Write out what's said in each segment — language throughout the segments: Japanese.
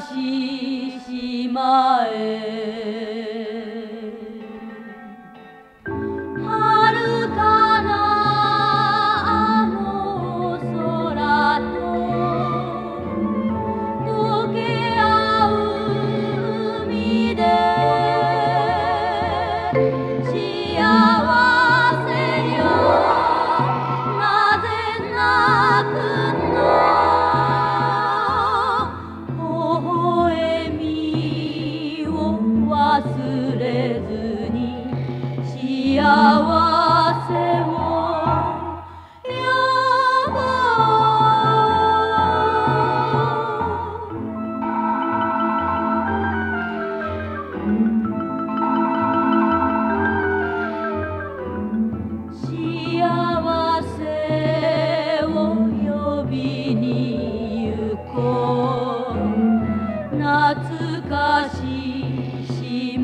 しい島へ。遥かなあの空と溶け合う海で。幸せ忘れずに幸せ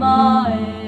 い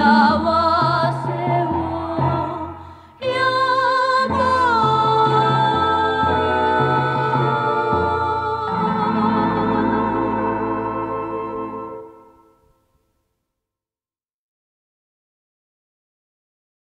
Yahweh.